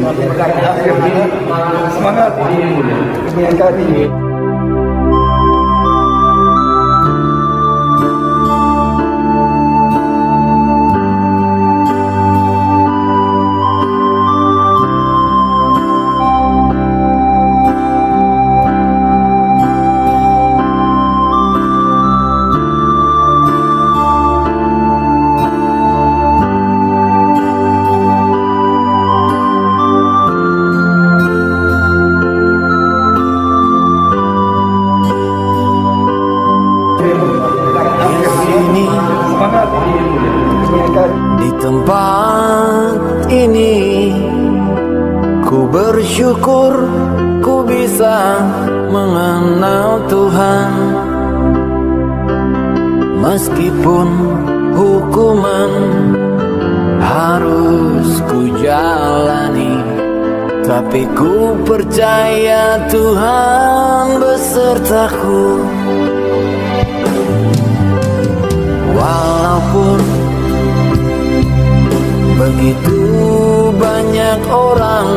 Semangat. Semangat. Ini di tempat ini ku bersyukur ku bisa mengenal Tuhan. Meskipun hukuman harus ku jalani tapi ku percaya Tuhan besertaku. Walaupun begitu banyak orang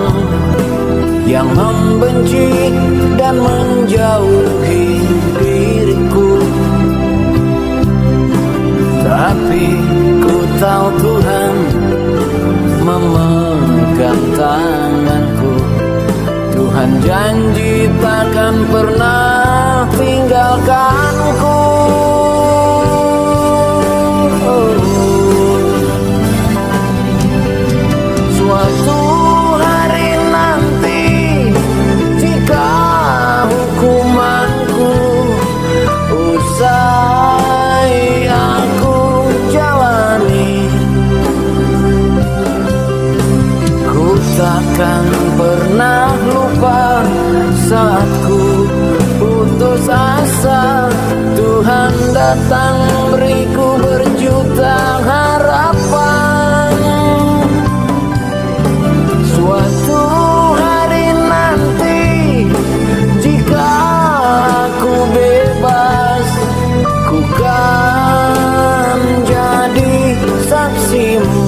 yang membenci dan menjauhi diriku, tapi ku tahu Tuhan memegang tanganku. Tuhan janji takkan pernah tinggalkanku. Suatu saat ku putus asa Tuhan datang beriku berjuta harapan. Suatu hari nanti jika aku bebas ku kan jadi saksimu.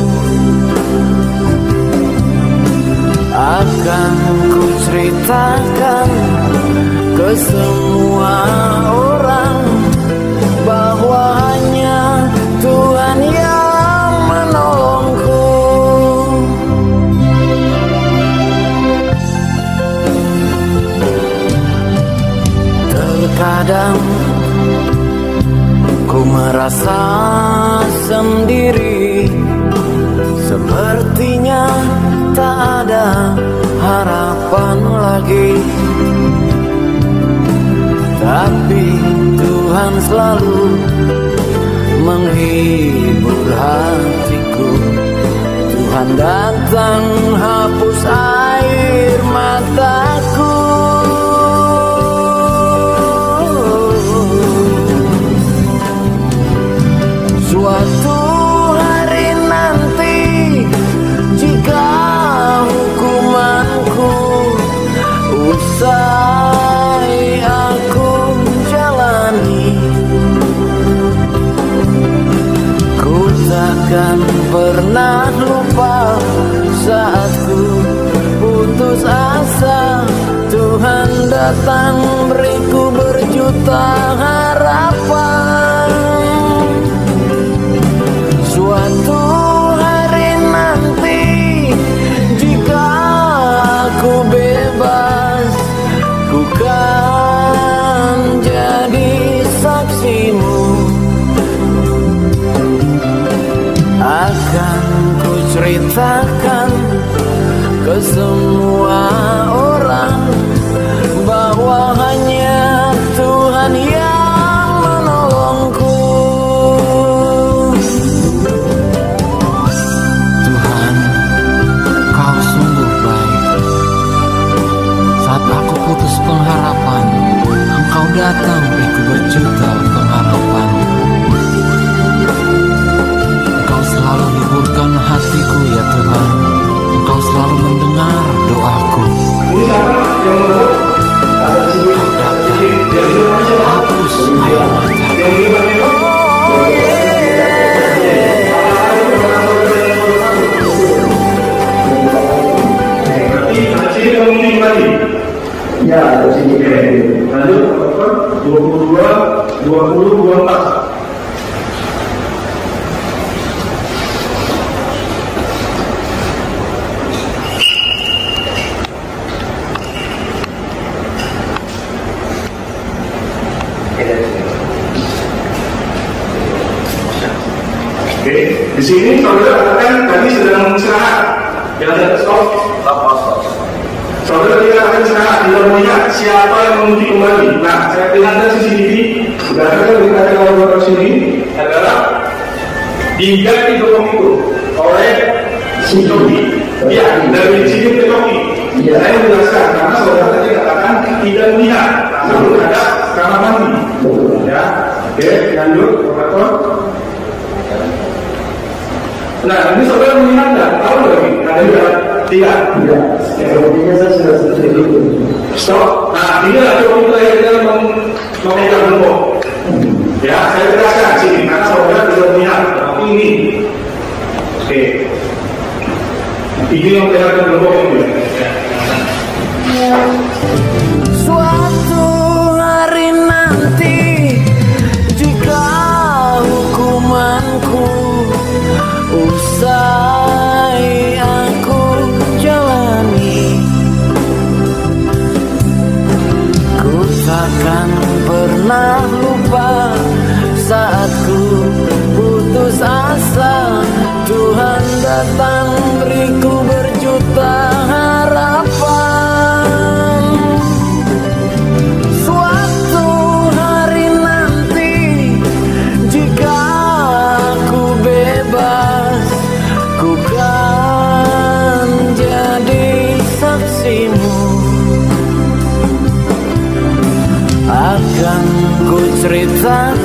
Akan ku ceritakan semua orang bahwa hanya Tuhan yang menolongku. Terkadang ku merasa sendiri Sepertinya tak ada harapan lagi Tapi Tuhan selalu menghibur hatiku. Tuhan datang hapus air mataku. Suatu takkan pernah lupa saat ku putus asa. Tuhan datang beriku berjuta harapan ku ceritakan ke semua orang bahwa hanya Tuhan yang menolongku. Tuhan, Kau sungguh baik. Saat aku putus pengharapan, Engkau datang beriku berjuta lagi. Ya, di sini kayak. Lanjut, apa? 22, 20, 24. Oke, di sini saudara katakan tadi sedang istirahat, jangan ada stop. Tidak melihat siapa yang menguji kembali. Nah, saya dari CCTV, berdasarkan berita lalu sini adalah diganti dorong itu oleh si Joki. Ya, dari sini ke Joki. Saya menjelaskan karena saudara tadi katakan tidak melihat, langsung ada kamar mandi. Ya, oke, lanjut, operator. Nah, ini saudara melihat nggak? Tahu ini? Ada? Tidak. Tidak. Sepertinya saya sudah itu. Stop. Nah, ini adalah dalam mem- memegang gembok. Datang beriku berjuta harapan. Suatu hari nanti Jika aku bebas Ku kan jadi saksimu. Akan ku ceritakan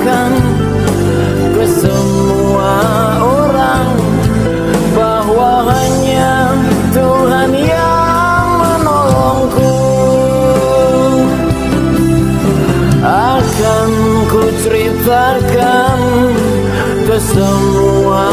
ceritakan ke semua